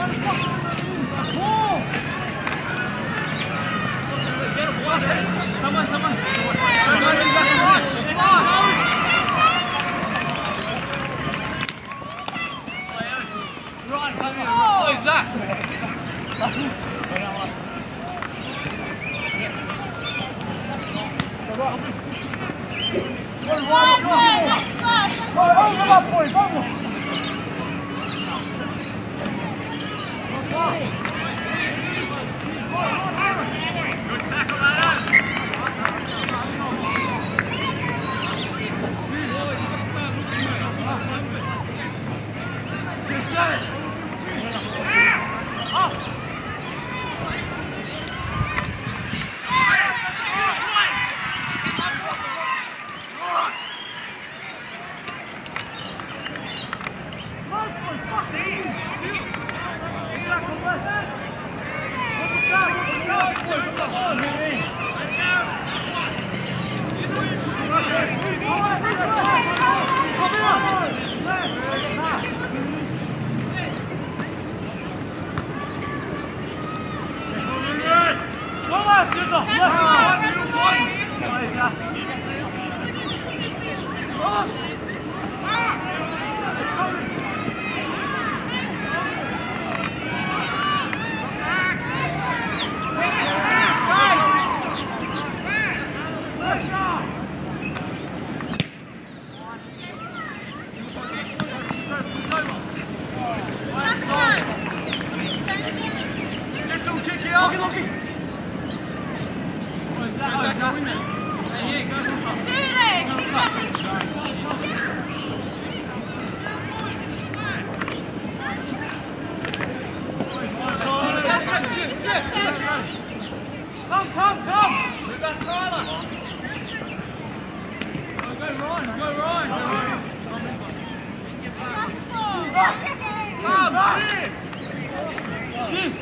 Let's go. go, Henry. Come, come, come! Move that Tyler! Oh, go Ryan, go Ryan! Go Ryan. Come, come! Jim!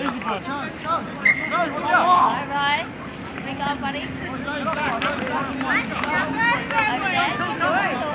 Easy, bud. Bye bye. Hang on, buddy. Okay.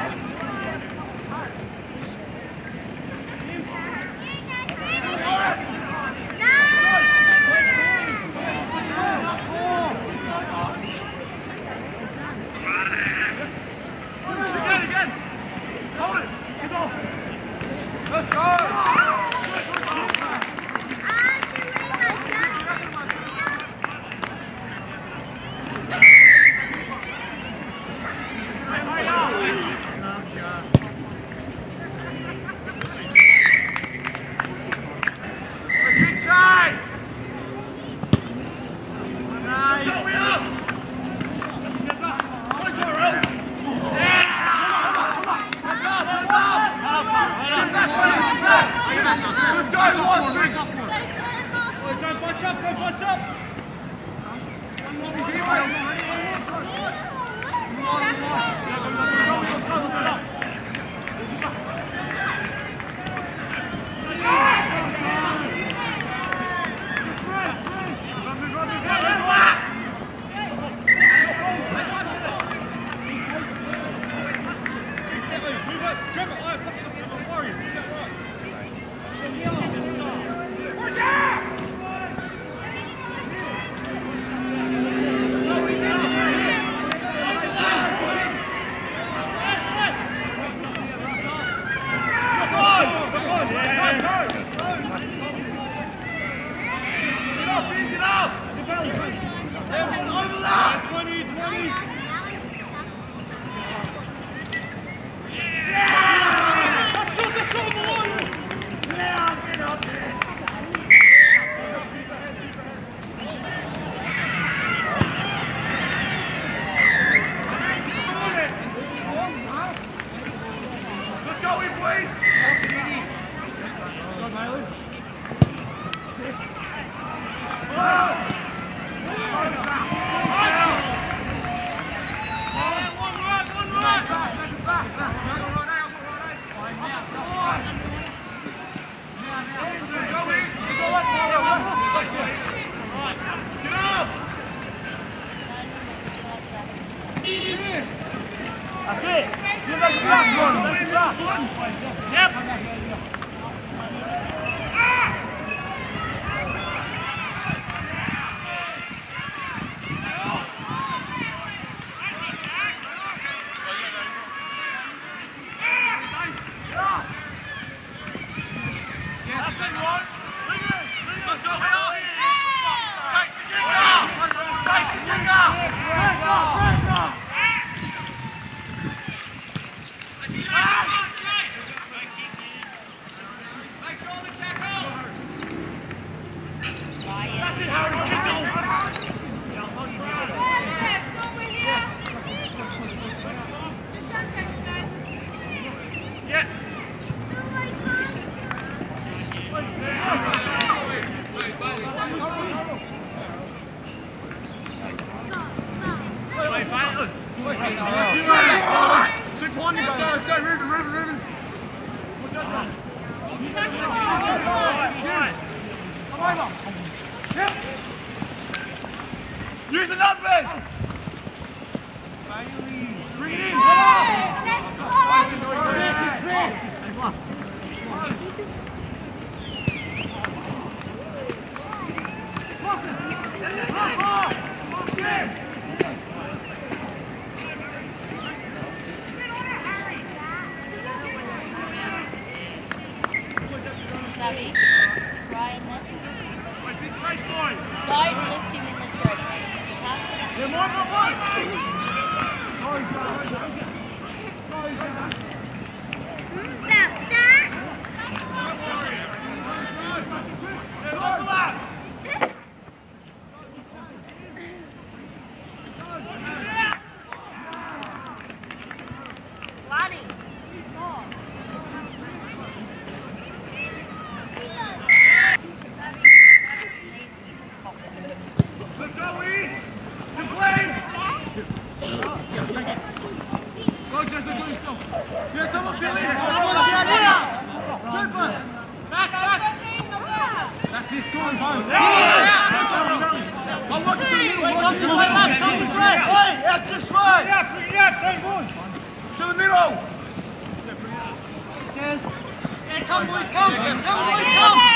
Let's Savvy. Ryan lift. Slide and lift him in the shirt. Pass it up. Let's go, E! You play! Go, Justin, do yourself. Yeah, someone feel it. Good one. Back, back. That's it, go on, home. Yeah! I'll walk it to you. Walk to the left, come this way. Hey, yeah, this way. Yeah, bring it up, bring it on. To the middle. Come boys, come.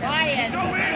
Quiet.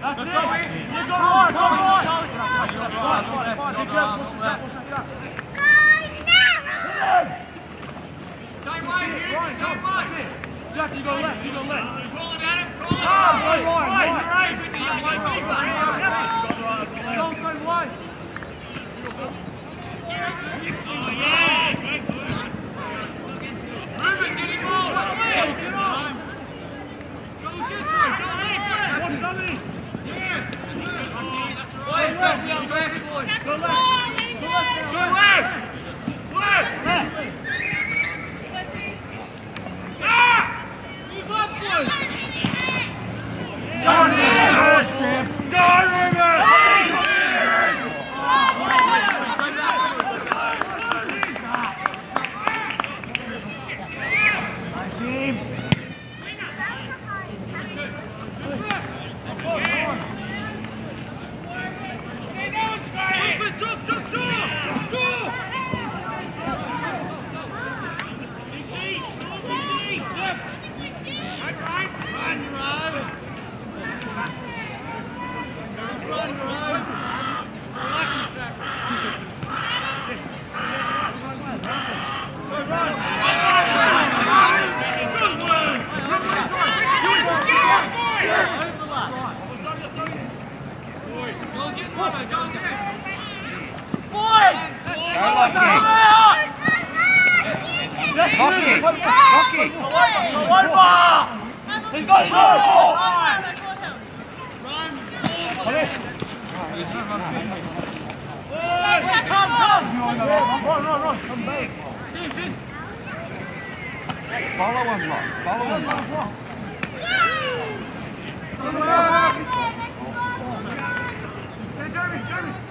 That's it. Go, go on, come on. Come on, come on. Good job, push him back, push him back. Time on. Go left, go left. Hockey! Hockey! One more! He's got his own! Come, come! Run, run, run! Come back! Follow him, Lock. Follow him, Lock. Come on! Hey, Jeremy, Jeremy!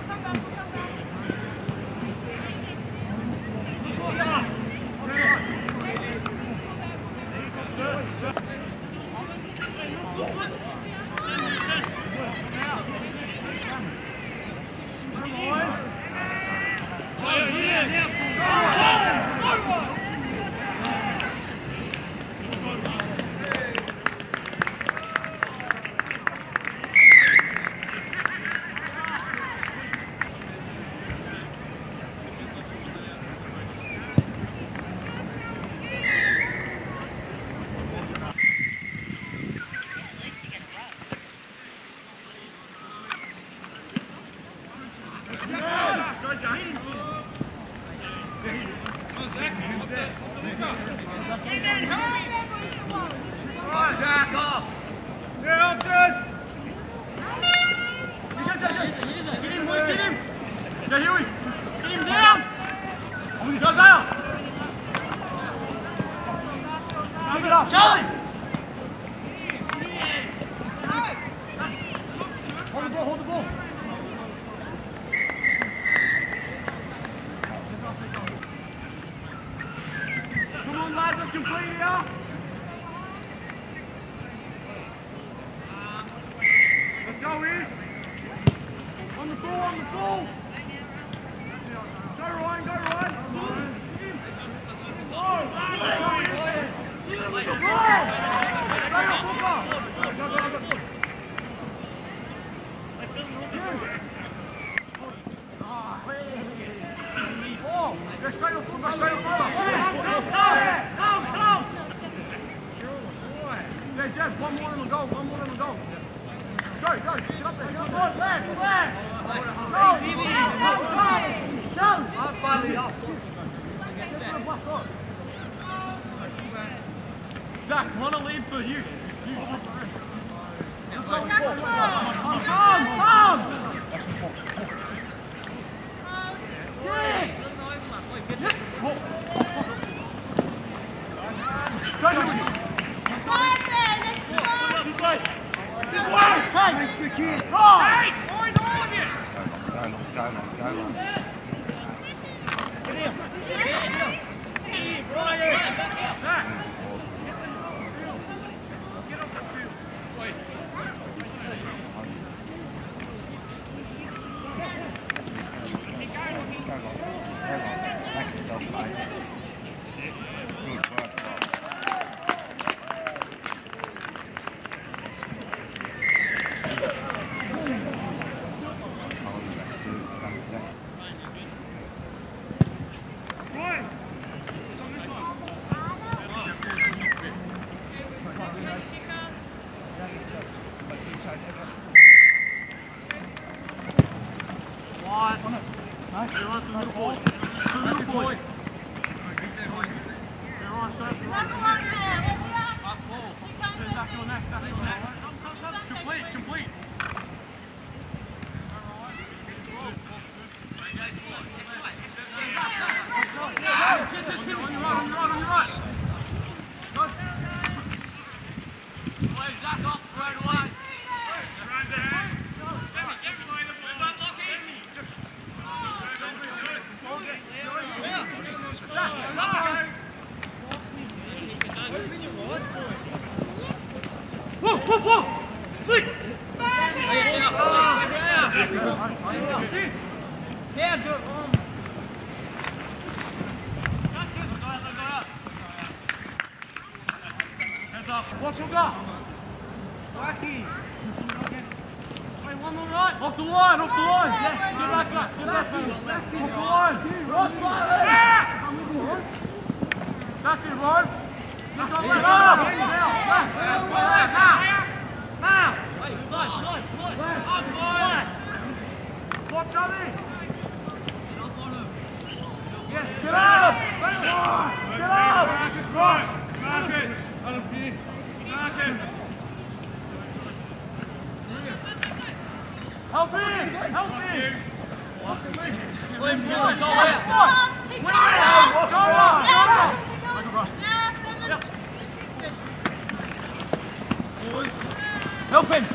Help him!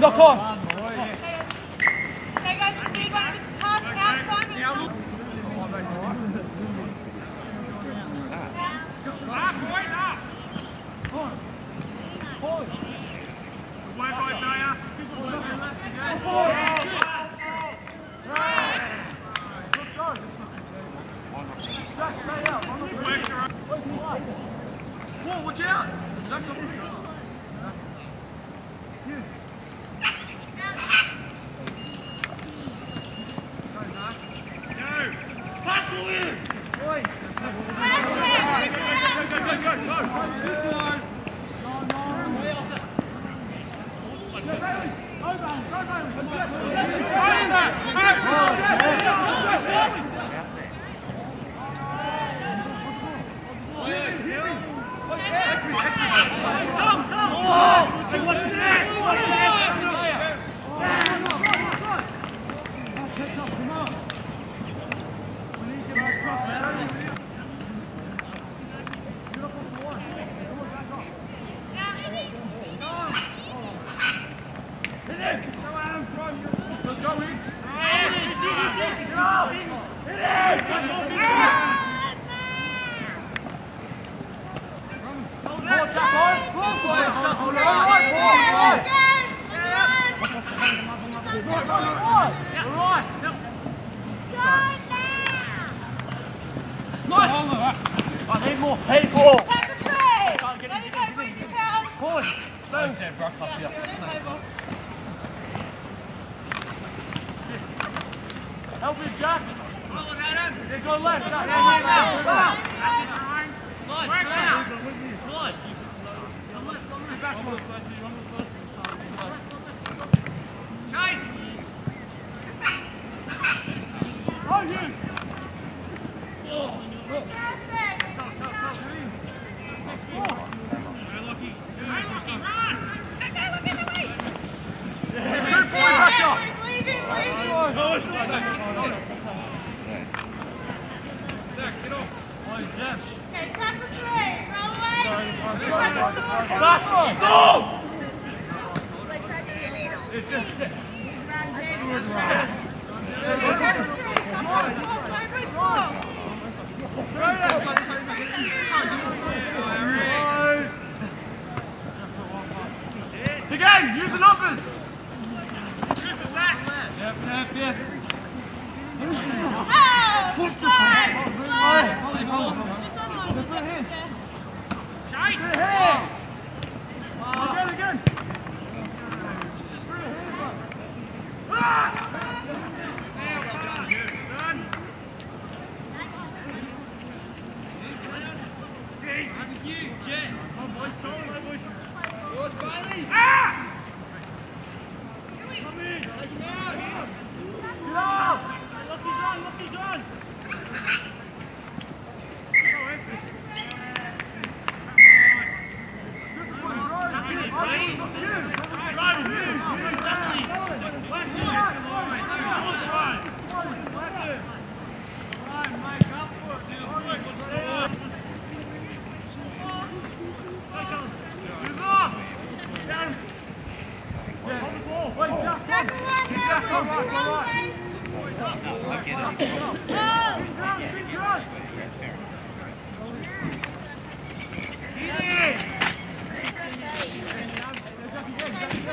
Knock on! Hey guys, it's me, guys. Pass out, Simon. Back, wait up! Point! Point! Good work, Isaiah. Oh, what's that? That's a good one. Jack. Yeah, yeah, yeah.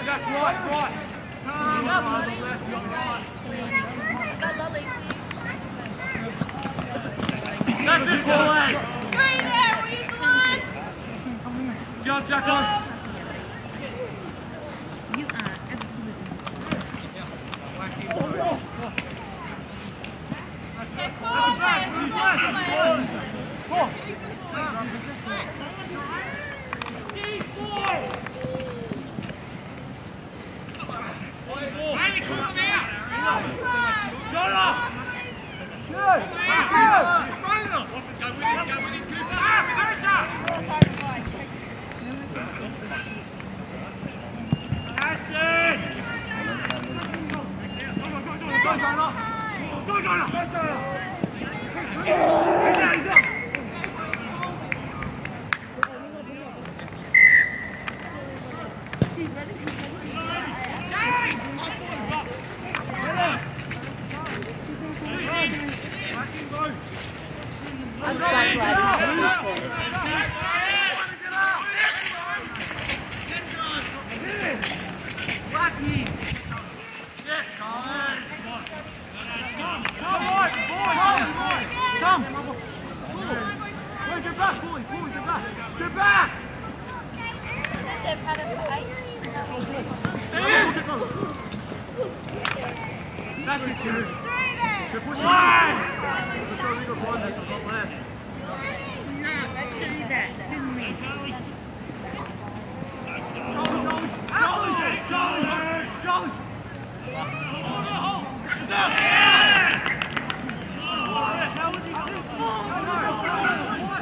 That's it, boys. Three there. We'll use the line. Get on, You are absolutely Okay, four there. Four there. I'm so glad you did this. Come! Wait, get back, boy, boy, get back! Get back! They've had it for eight. Stay in! That's it, Jimmy. Three there. Good push. One!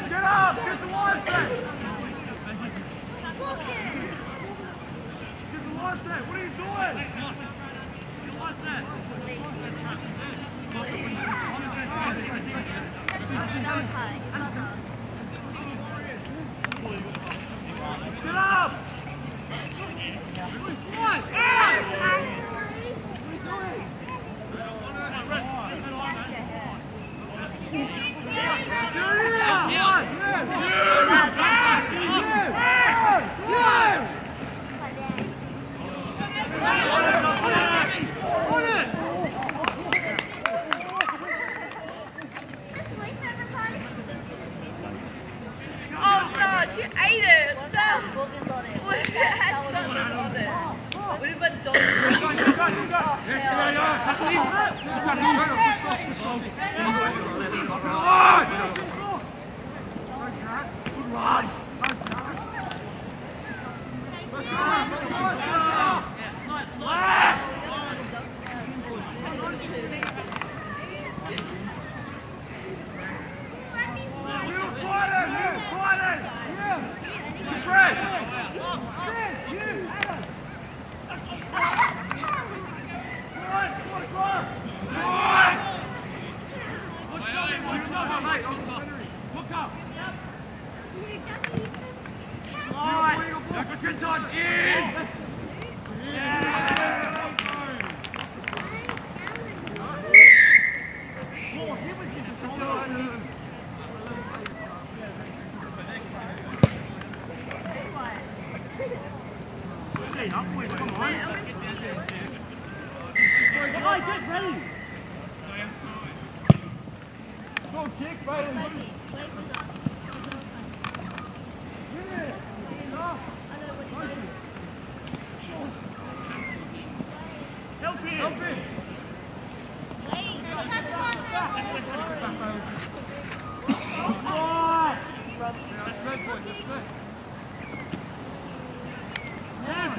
Get up! Get the line set! Get the line set! What are you doing? Go.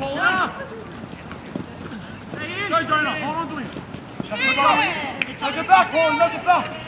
야, 이자이나 바로 좀. 잡혔다, 골, 잡혔다.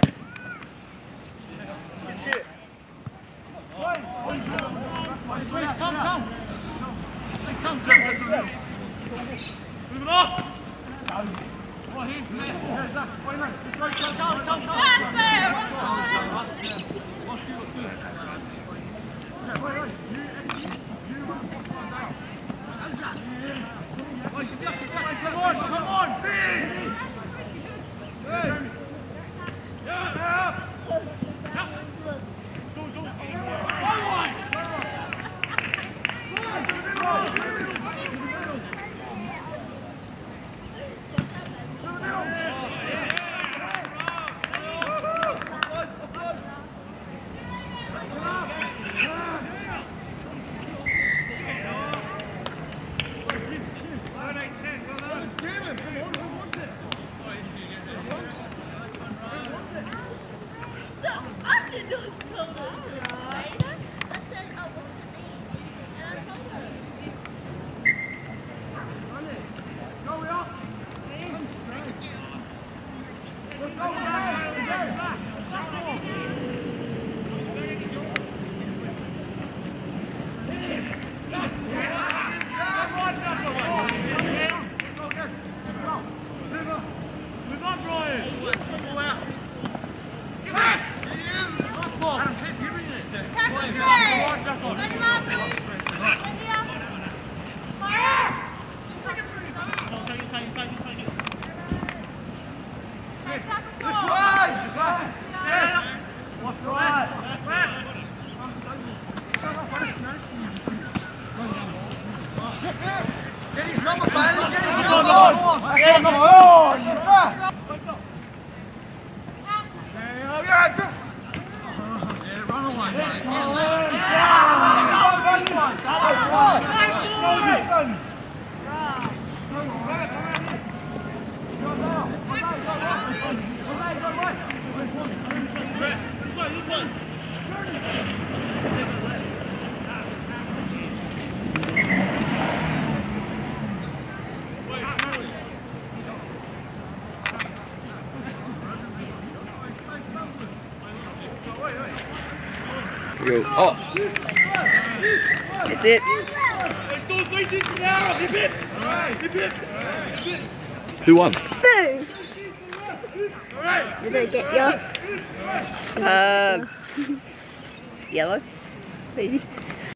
Who won? Boo! Did I get you? Um, yellow.